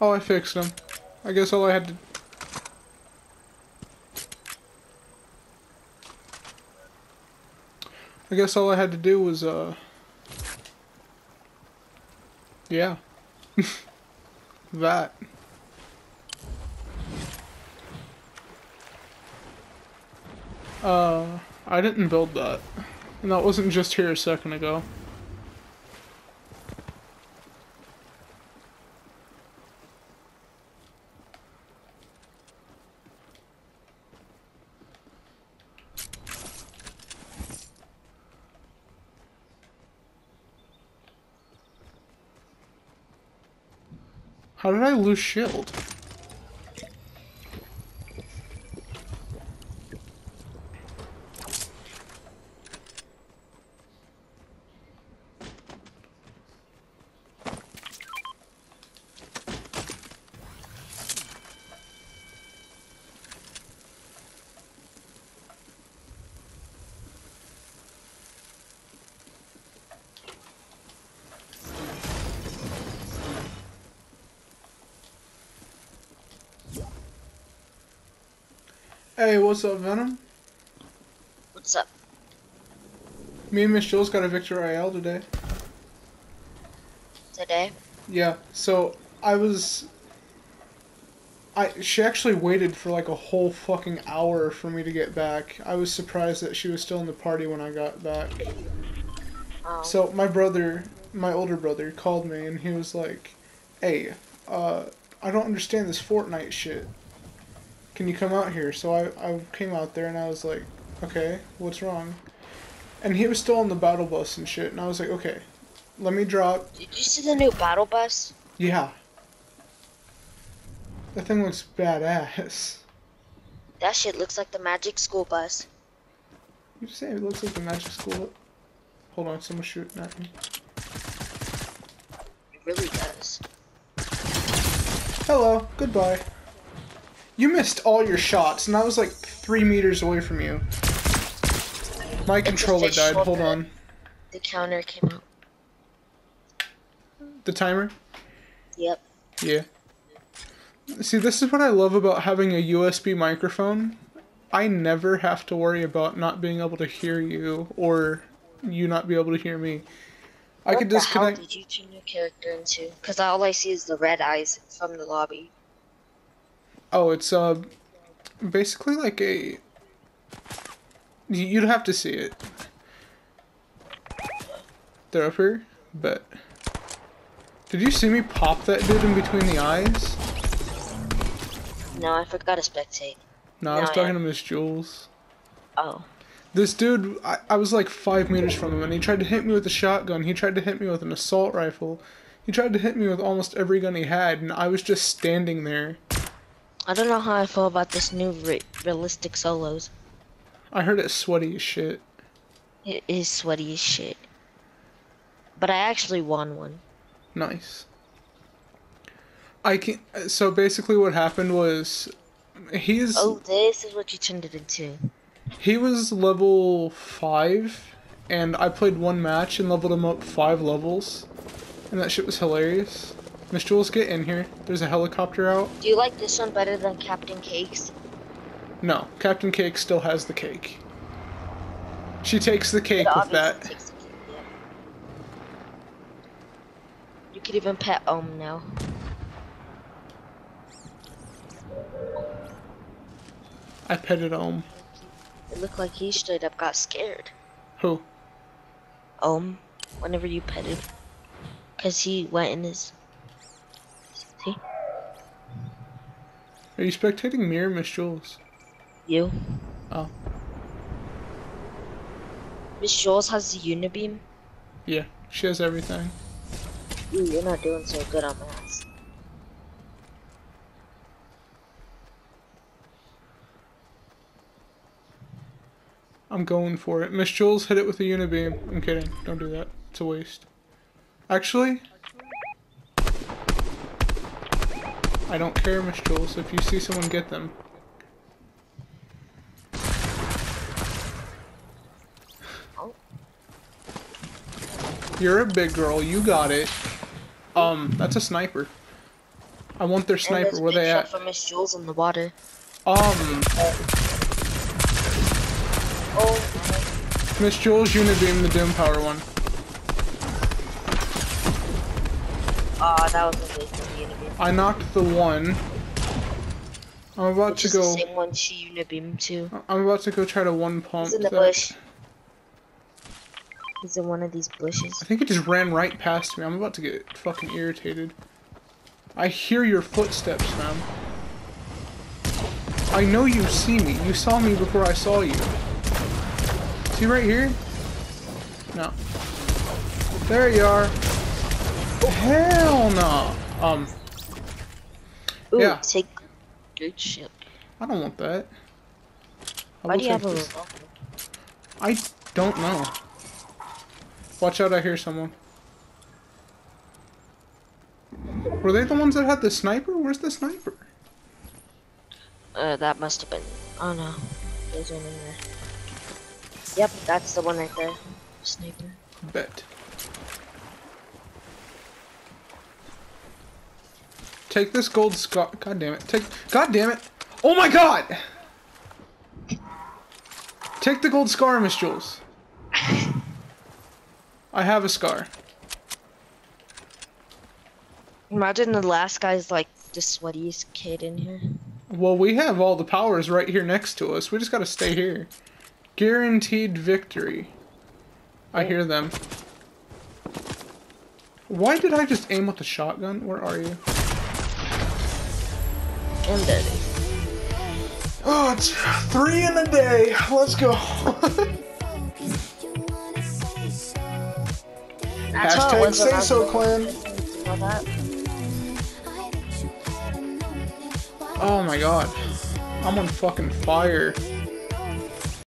Oh, I fixed them. I guess all I had to... I guess all I had to do was, uh... Yeah. that. Uh, I didn't build that. And that wasn't just here a second ago. How did I lose shield? Hey, what's up, Venom? What's up? Me and Miss Jules got a Victory Royale today. Today? Yeah, so I was. I she actually waited for like a whole fucking hour for me to get back. I was surprised that she was still in the party when I got back. Oh. So my brother, my older brother, called me and he was like, "Hey, uh, I don't understand this Fortnite shit. Can you come out here?" So I I came out there and I was like, "Okay, what's wrong?" And he was still on the battle bus and shit, and I was like, "Okay, let me drop." Did you see the new battle bus? Yeah. That thing looks badass. That shit looks like the magic school bus. You say it looks like the magic school. Hold on, someone's shooting at me. It really does. Hello, goodbye. You missed all your shots, and I was like three meters away from you. My controller died. Hold on. The counter came out. The timer? Yep. Yeah. See, this is what I love about having a USB microphone. I never have to worry about not being able to hear you or you not be able to hear me. I what could the disconnect. hell did you turn your character into? Because all I see is the red eyes from the lobby. Oh, it's uh, basically like a. You'd have to see it. They're up here, but. Did you see me pop that dude in between the eyes? No, I forgot to spectate. No, I was No, talking yeah. to Miss Jules. Oh. This dude, I, I was like five meters from him, and he tried to hit me with a shotgun. He tried to hit me with an assault rifle. He tried to hit me with almost every gun he had, and I was just standing there. I don't know how I feel about this new re- realistic solos. I heard it sweaty as shit. It is sweaty as shit. But I actually won one. Nice. I can. So basically, what happened was, he's Oh, this is what you turned it into. he was level five, and I played one match and leveled him up five levels, and that shit was hilarious. Miss Jules, get in here. There's a helicopter out. Do you like this one better than Captain Cakes? No, Captain Cake still has the cake. She takes the cake with that. cake, yeah. You could even pet Ohm now. I petted home. It looked like he straight up got scared. Who? Ohm, whenever you petted. Because he went in his. Are you spectating me or Miss Jules? You. Oh. Miss Jules has the Unibeam. Yeah, she has everything. Ooh, you're not doing so good on maths. I'm going for it. Miss Jules hit it with a unibeam. I'm kidding. Don't do that. It's a waste. Actually, I don't care, Miss Jules. If you see someone get them. Oh. You're a big girl. You got it. Um, that's a sniper. I want their sniper. Where they at? from Miss Jules in the water. Um, Oh, Miss Jules Unibeam, the Doom Power one. Ah, that was a waste of unibeam. I knocked the one. I'm about Which to go. same one she unibeam too. I'm about to go try to one pump. He's in the that. bush. He's in one of these bushes. I think it just ran right past me. I'm about to get fucking irritated. I hear your footsteps, man. I know you see me. You saw me before I saw you. See right here? No. There you are. Hell no. Um, Ooh, Yeah. take good shit. I don't want that. I Why do you have take a this. revolver? I don't know. Watch out, I hear someone. Were they the ones that had the sniper? Where's the sniper? Uh, that must have been. Oh no, there's one in there. Yep, that's the one right there. Sniper. Bet. Take this gold scar. God damn it. Take. God damn it. Oh my god! Take the gold scar, Miss Jules. I have a scar. Imagine the last guy's like the sweatiest kid in here. Well, we have all the powers right here next to us. We just gotta stay here. Guaranteed victory. I hear them. Why did I just aim with the shotgun? Where are you? I'm. Oh, it's three in a day. Let's go. That's Hashtag say so, clan. You know that? Oh my god. I'm on fucking fire.